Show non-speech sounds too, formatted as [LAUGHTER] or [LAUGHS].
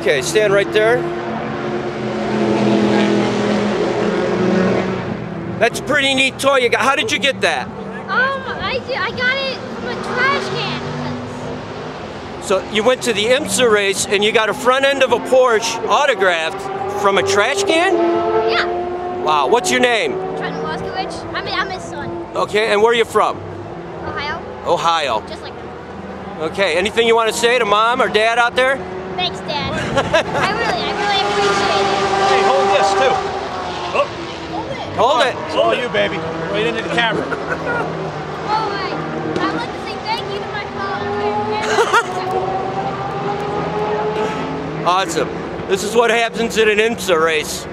Okay, stand right there. That's a pretty neat toy you got. How did you get that? Um, I, I got it from a trash can. So you went to the IMSA race and you got a front end of a Porsche autographed from a trash can? Yeah. Wow, what's your name? Trenton Moskowitz. I'm, I'm his son. Okay, and where are you from? Ohio. Ohio. Just like him. Okay, anything you want to say to mom or dad out there? Thanks, Dad. I really, I really appreciate it. Hey, hold this too. Oh, Hold it. it's all you, baby. Right into the camera. [LAUGHS] Oh, I, I'd like to say thank you to my father. [LAUGHS] Awesome. This is what happens in an IMSA race.